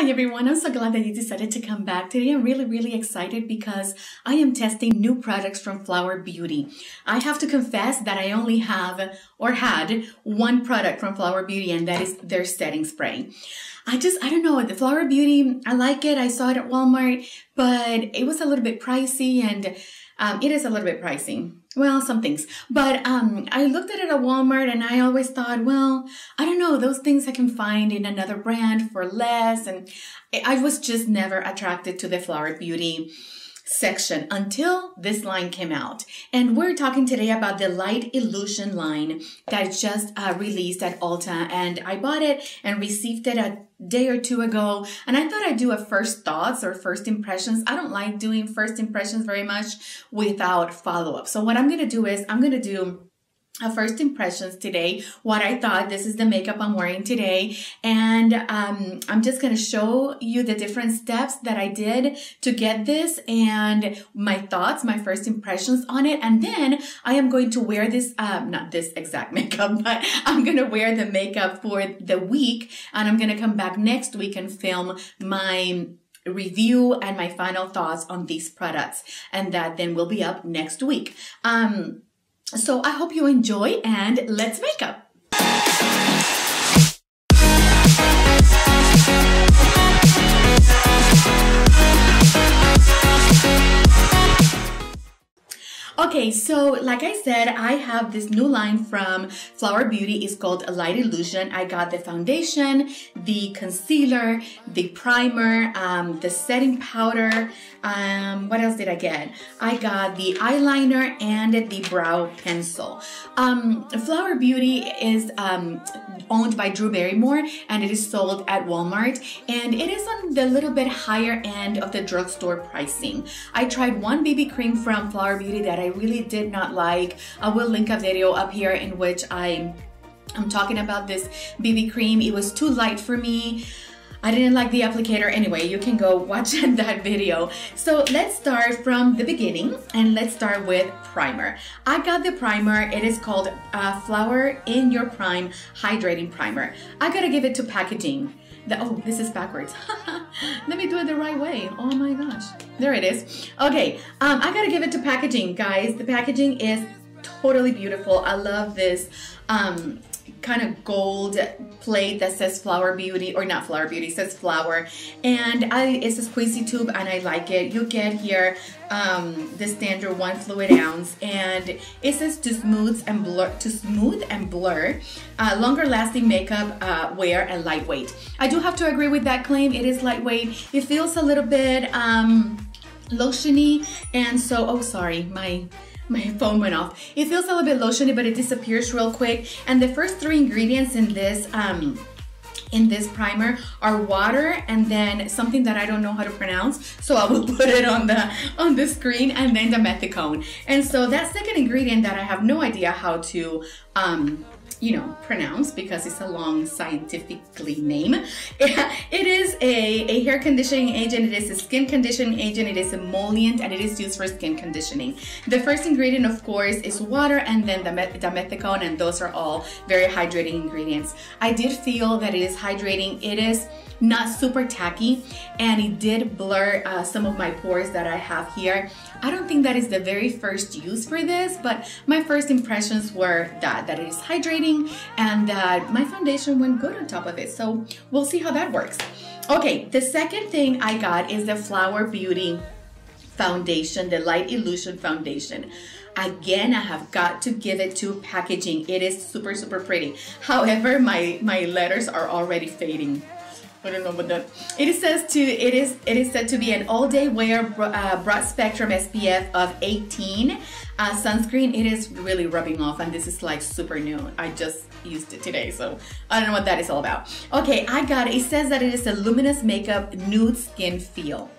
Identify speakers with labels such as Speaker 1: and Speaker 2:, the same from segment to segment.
Speaker 1: Hi everyone, I'm so glad that you decided to come back. Today I'm really, really excited because I am testing new products from Flower Beauty. I have to confess that I only have or had one product from Flower Beauty and that is their setting spray. I just, I don't know, the Flower Beauty, I like it. I saw it at Walmart, but it was a little bit pricey and um, it is a little bit pricey. Well, some things. But um, I looked at it at Walmart and I always thought, well, I don't know, those things I can find in another brand for less. And I was just never attracted to the Flower Beauty section until this line came out. And we're talking today about the Light Illusion line that just uh, released at Ulta. And I bought it and received it a day or two ago. And I thought I'd do a first thoughts or first impressions. I don't like doing first impressions very much without follow up. So what I'm going to do is I'm going to do first impressions today what i thought this is the makeup i'm wearing today and um, i'm just going to show you the different steps that i did to get this and my thoughts my first impressions on it and then i am going to wear this um, not this exact makeup but i'm going to wear the makeup for the week and i'm going to come back next week and film my review and my final thoughts on these products and that then will be up next week. Um so I hope you enjoy and let's make up. Okay, so like I said, I have this new line from Flower Beauty. It's called Light Illusion. I got the foundation, the concealer, the primer, um, the setting powder. Um, what else did I get? I got the eyeliner and the brow pencil. Um, Flower Beauty is um, owned by Drew Barrymore and it is sold at Walmart and it is on the little bit higher end of the drugstore pricing. I tried one BB cream from Flower Beauty that I really did not like. I will link a video up here in which I I'm talking about this BB cream. It was too light for me. I didn't like the applicator anyway. You can go watch that video. So let's start from the beginning and let's start with primer. I got the primer. It is called uh, Flower in Your Prime Hydrating Primer. I gotta give it to packaging. The, oh, this is backwards. Let me do it the right way. Oh my gosh. There it is. Okay, um, I gotta give it to packaging, guys. The packaging is totally beautiful. I love this um, kind of gold plate that says Flower Beauty, or not Flower Beauty, says Flower. And I, it's a squeezy tube and I like it. You get here um, the standard one fluid ounce and it says to smooth and blur, to smooth and blur, uh, longer lasting makeup uh, wear and lightweight. I do have to agree with that claim. It is lightweight. It feels a little bit um, lotiony and so, oh sorry, my my phone went off. It feels a little bit lotiony, but it disappears real quick. And the first three ingredients in this um, in this primer are water and then something that I don't know how to pronounce so I will put it on the on the screen and then the methicone and so that second ingredient that I have no idea how to um, you know, pronounce because it's a long scientifically name. It is a, a hair conditioning agent, it is a skin conditioning agent, it is emollient, and it is used for skin conditioning. The first ingredient, of course, is water and then the dimethicone, and those are all very hydrating ingredients. I did feel that it is hydrating. It is not super tacky and it did blur uh, some of my pores that I have here. I don't think that is the very first use for this, but my first impressions were that, that it is hydrating and that my foundation went good on top of it. So we'll see how that works. Okay, the second thing I got is the Flower Beauty foundation, the Light Illusion foundation. Again, I have got to give it to packaging. It is super, super pretty. However, my, my letters are already fading. I don't know what that. It says to it is it is said to be an all-day wear uh, broad spectrum SPF of 18 uh, sunscreen. It is really rubbing off, and this is like super new. I just used it today, so I don't know what that is all about. Okay, I got it. It says that it is a luminous makeup nude skin feel.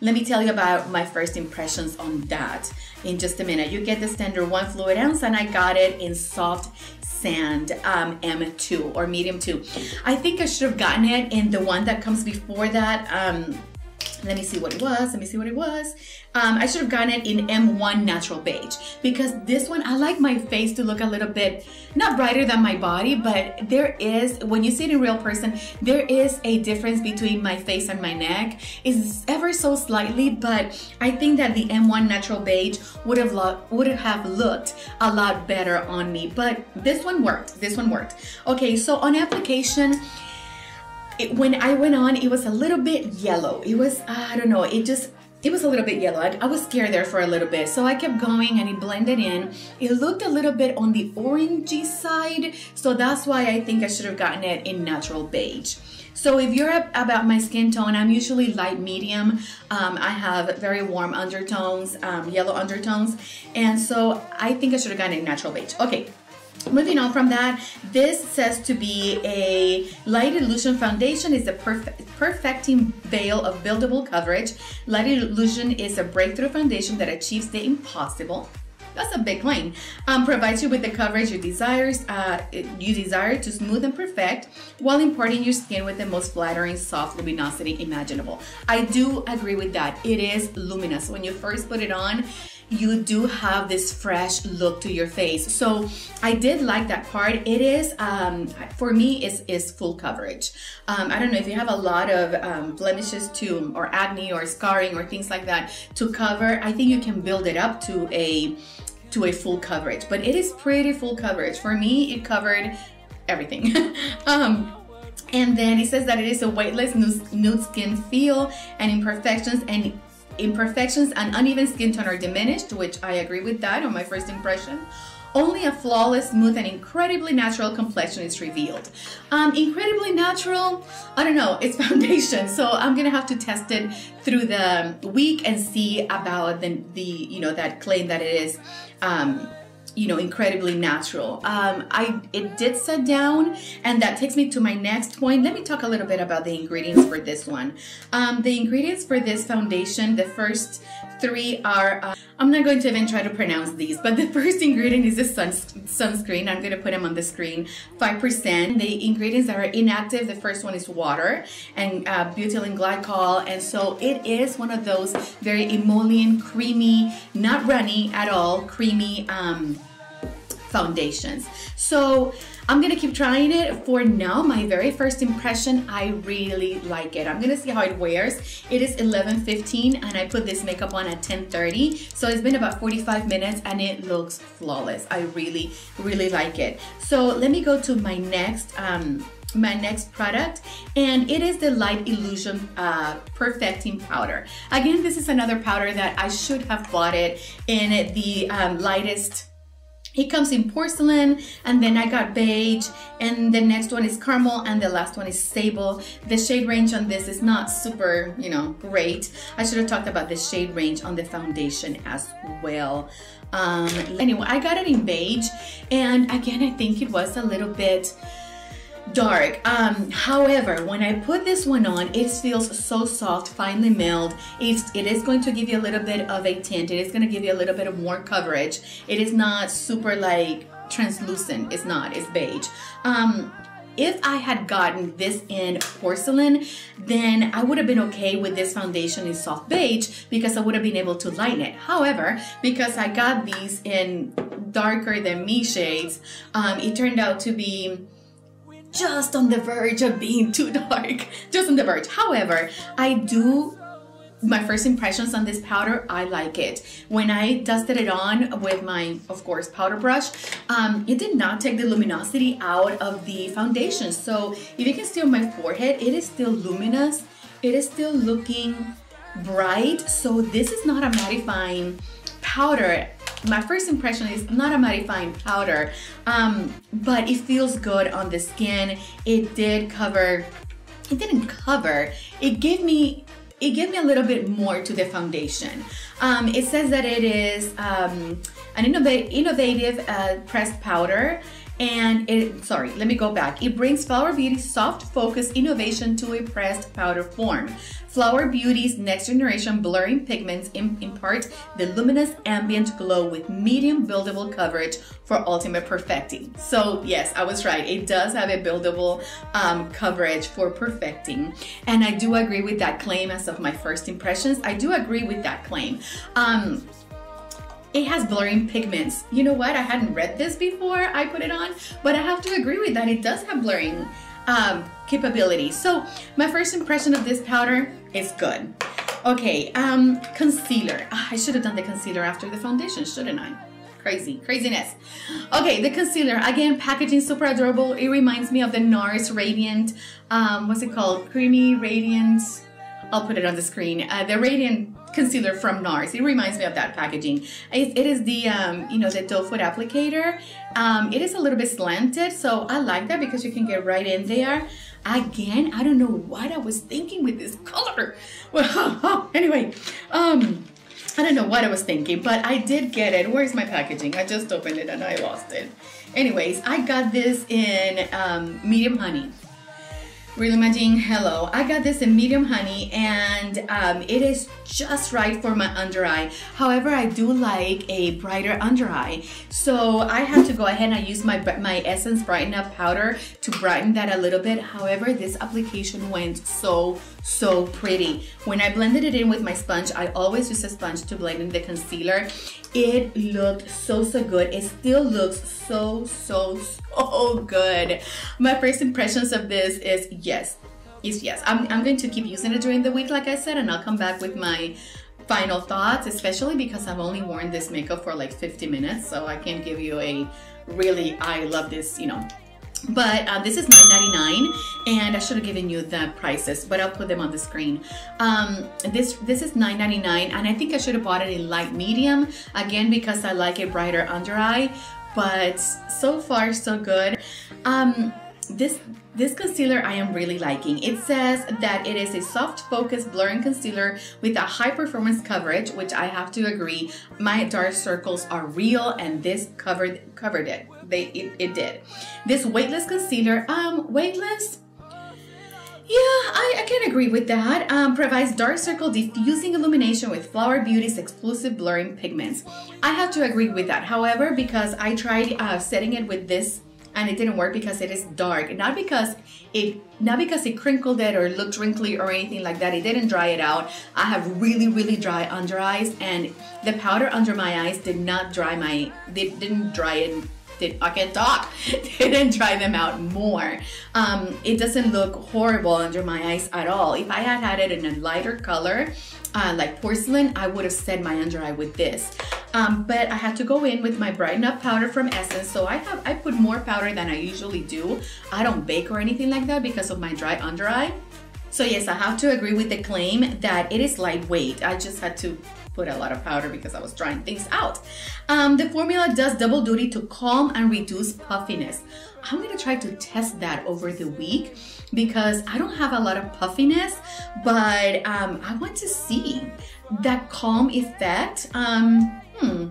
Speaker 1: Let me tell you about my first impressions on that in just a minute. You get the standard one fluid ounce, and I got it in soft Sand um, M2 or medium 2. I think I should have gotten it in the one that comes before that. Um, let me see what it was. Let me see what it was. Um, I should have gotten it in M1 Natural Beige because this one, I like my face to look a little bit, not brighter than my body, but there is, when you see it in real person, there is a difference between my face and my neck. It's ever so slightly, but I think that the M1 Natural Beige would have, would have looked a lot better on me, but this one worked. This one worked. Okay, so on application, it, when I went on, it was a little bit yellow. It was, I don't know, it just, it was a little bit yellow. I, I, was scared there for a little bit. So I kept going and it blended in. It looked a little bit on the orangey side. So that's why I think I should have gotten it in natural beige. So if you're about my skin tone, I'm usually light medium. Um, I have very warm undertones, um, yellow undertones. And so I think I should have gotten it in natural beige. Okay, Moving on from that, this says to be a Light Illusion foundation is a perfect, perfecting veil of buildable coverage. Light Illusion is a breakthrough foundation that achieves the impossible. That's a big claim. Um, provides you with the coverage you desires, uh, you desire to smooth and perfect while imparting your skin with the most flattering soft luminosity imaginable. I do agree with that. It is luminous. When you first put it on, you do have this fresh look to your face. So I did like that part. It is, um, for me, is is full coverage. Um, I don't know if you have a lot of um, blemishes too, or acne or scarring or things like that to cover. I think you can build it up to a to a full coverage, but it is pretty full coverage. For me, it covered everything. um, and then it says that it is a weightless nude skin feel and imperfections and imperfections and uneven skin tone are diminished, which I agree with that on my first impression. Only a flawless, smooth, and incredibly natural complexion is revealed. Um, incredibly natural, I don't know, it's foundation, so I'm gonna have to test it through the week and see about the, the you know, that claim that it is um, you know incredibly natural. Um, i it did set down and that takes me to my next point. Let me talk a little bit about the ingredients for this one. Um, the ingredients for this foundation the first three are uh, i'm not going to even try to pronounce these but the first ingredient is a sun, sunscreen. I'm going to put them on the screen. 5% the ingredients that are inactive the first one is water and uh, butylene glycol. And so it is one of those very emollient creamy not runny at all creamy um, foundations. So I'm gonna keep trying it. For now, my very first impression, I really like it. I'm gonna see how it wears. It is 11.15 and I put this makeup on at 10.30. So it's been about 45 minutes and it looks flawless. I really, really like it. So let me go to my next um, my next product and it is the light illusion uh, perfecting powder again this is another powder that I should have bought it in the um, lightest it comes in porcelain and then I got beige and the next one is caramel and the last one is sable. The shade range on this is not super, you know, great. I should have talked about the shade range on the foundation as well. Um, anyway, I got it in beige and again, I think it was a little bit dark. Um, however, when I put this one on, it feels so soft, finely milled. It's, it is going to give you a little bit of a tint. It is going to give you a little bit of more coverage. It is not super like translucent. It's not, it's beige. Um, if I had gotten this in porcelain, then I would have been okay with this foundation in soft beige because I would have been able to lighten it. However, because I got these in darker than me shades, um, it turned out to be just on the verge of being too dark, just on the verge. However, I do my first impressions on this powder, I like it. When I dusted it on with my, of course, powder brush, um, it did not take the luminosity out of the foundation. So if you can see on my forehead, it is still luminous. It is still looking bright. So this is not a mattifying powder my first impression is not a mattifying powder, um, but it feels good on the skin. It did cover, it didn't cover, it gave me it gave me a little bit more to the foundation. Um, it says that it is um, an innovative uh, pressed powder And it, sorry, let me go back. It brings Flower Beauty's soft focus innovation to a pressed powder form. Flower Beauty's next generation blurring pigments impart the luminous ambient glow with medium buildable coverage for ultimate perfecting. So yes, I was right. It does have a buildable um, coverage for perfecting. And I do agree with that claim as of my first impressions. I do agree with that claim. Um, it has blurring pigments. You know what? I hadn't read this before I put it on, but I have to agree with that. It does have blurring um, capability. So my first impression of this powder is good. Okay, um, concealer. Oh, I should have done the concealer after the foundation, shouldn't I? Crazy, craziness. Okay, the concealer. Again, packaging super adorable. It reminds me of the NARS Radiant, um, what's it called? Creamy Radiant. I'll put it on the screen. Uh, the Radiant concealer from NARS. It reminds me of that packaging. it, it is the, um, you know, the doe foot applicator. Um, it is a little bit slanted, so I like that because you can get right in there. Again, I don't know what I was thinking with this color. Well, anyway, um, I don't know what I was thinking, but I did get it. Where's my packaging? I just opened it and I lost it. Anyways, I got this in um, medium honey. Really Maging, hello. I got this in medium honey and um, it is just right for my under eye. However, I do like a brighter under eye. So I had to go ahead and I used my, my Essence Brighten Up powder to brighten that a little bit. However, this application went so, so pretty. When I blended it in with my sponge, I always use a sponge to blend in the concealer. It looked so, so good. It still looks so, so, so good. My first impressions of this is yes, is yes. I'm, I'm going to keep using it during the week, like I said, and I'll come back with my final thoughts, especially because I've only worn this makeup for like 50 minutes, so I can't give you a really, I love this, you know, but uh, this is $9.99 and I should have given you the prices but I'll put them on the screen. Um, this this is $9.99 and I think I should have bought it in light medium again because I like a brighter under eye but so far so good. Um, this this concealer I am really liking. It says that it is a soft focus blurring concealer with a high performance coverage, which I have to agree. My dark circles are real and this covered covered it. They it, it did. This weightless concealer, um, weightless, yeah, I, I, can agree with that. Um, provides dark circle diffusing illumination with Flower Beauty's exclusive blurring pigments. I have to agree with that. However, because I tried uh, setting it with this and it didn't work because it is dark. Not because it not because it crinkled it or looked wrinkly or anything like that. It didn't dry it out. I have really really dry under eyes and the powder under my eyes did not dry my they didn't dry it did I can't talk. Didn't dry them out more. Um, it doesn't look horrible under my eyes at all. If I had had it in a lighter color uh, like porcelain I would have set my under eye with this um, but I had to go in with my Brighten Up powder from Essence. So I have I put more powder than I usually do. I don't bake or anything like that because of my dry under eye. So yes, I have to agree with the claim that it is lightweight. I just had to put a lot of powder because I was trying things out. Um, the formula does double duty to calm and reduce puffiness. I'm gonna try to test that over the week because I don't have a lot of puffiness, but um, I want to see that calm effect. Um, hmm,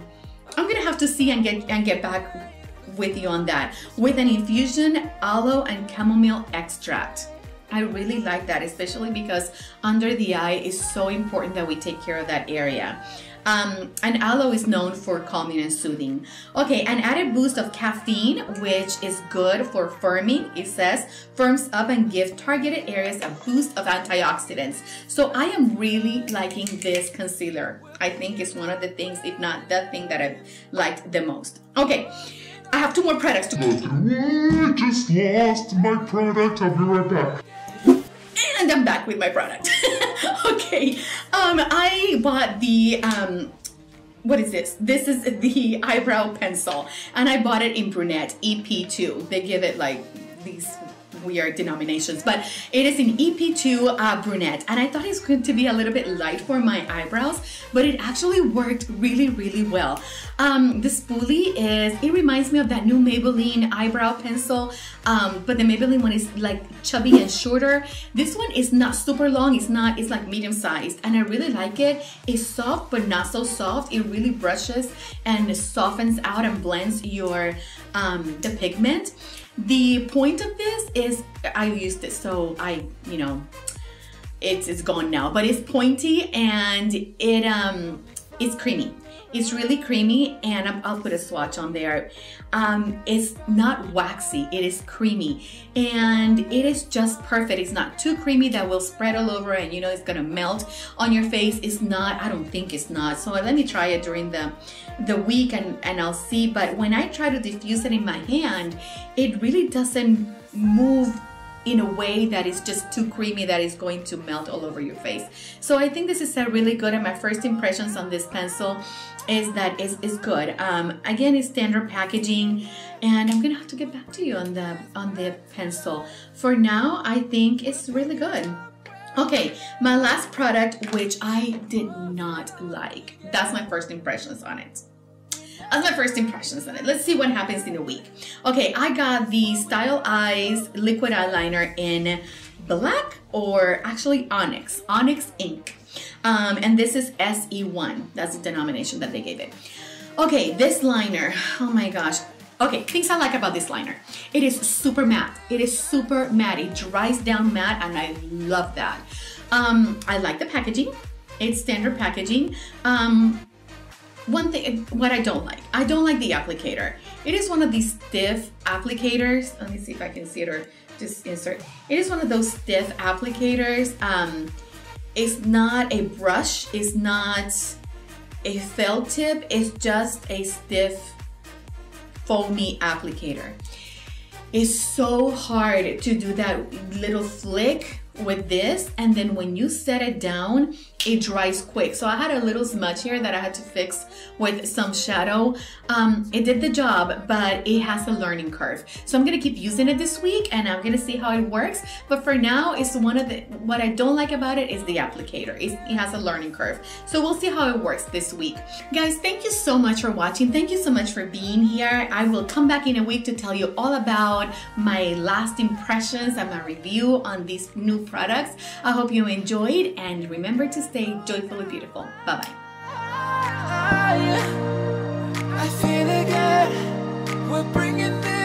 Speaker 1: I'm gonna have to see and get and get back with you on that. With an infusion aloe and chamomile extract. I really like that, especially because under the eye is so important that we take care of that area. Um, and aloe is known for calming and soothing. Okay, an added boost of caffeine, which is good for firming, it says, firms up and give targeted areas a boost of antioxidants. So I am really liking this concealer. I think it's one of the things, if not the thing that I've liked the most. Okay. I have two more products to.
Speaker 2: I just lost my product. I'll be right back.
Speaker 1: And I'm back with my product. okay, um, I bought the, um, what is this? This is the eyebrow pencil and I bought it in brunette, EP2. They give it like these weird denominations, but it is an EP2 uh, brunette, and I thought it's going to be a little bit light for my eyebrows, but it actually worked really, really well. Um, the spoolie is, it reminds me of that new Maybelline eyebrow pencil, um, but the Maybelline one is like chubby and shorter. This one is not super long, it's not, it's like medium sized, and I really like it. It's soft, but not so soft. It really brushes and softens out and blends your um, the pigment. The point of this is I used it so I, you know, it's it's gone now, but it's pointy and it um it's creamy. It's really creamy and I'll put a swatch on there. Um, it's not waxy, it is creamy and it is just perfect. It's not too creamy that will spread all over and you know it's gonna melt on your face. It's not, I don't think it's not. So let me try it during the, the week and, and I'll see. But when I try to diffuse it in my hand, it really doesn't move in a way that is just too creamy that is going to melt all over your face. So I think this is a really good and my first impressions on this pencil is that is is good. Um, again, it's standard packaging, and I'm gonna have to get back to you on the on the pencil. For now, I think it's really good. Okay, my last product, which I did not like. That's my first impressions on it. That's my first impressions on it. Let's see what happens in a week. Okay, I got the Style Eyes liquid eyeliner in black or actually onyx, onyx ink. Um, and this is SE1. That's the denomination that they gave it. Okay, this liner, oh my gosh. Okay, things I like about this liner. It is super matte. It is super matte. It dries down matte and I love that. Um, I like the packaging. It's standard packaging. Um, one thing, what I don't like, I don't like the applicator. It is one of these stiff applicators. Let me see if I can see it or just insert. It is one of those stiff applicators. Um, it's not a brush, it's not a felt tip, it's just a stiff foamy applicator. It's so hard to do that little flick with this and then when you set it down it dries quick. So I had a little smudge here that I had to fix with some shadow. Um, it did the job but it has a learning curve. So I'm gonna keep using it this week and I'm gonna see how it works. But for now it's one of the what I don't like about it is the applicator. It's, it has a learning curve. So we'll see how it works this week. Guys thank you so much for watching. Thank you so much for being here. I will come back in a week to tell you all about my last impressions and my review on these new products. I hope you enjoyed and remember to stay joyfully beautiful. Bye bye. I feel again, we're bringing this.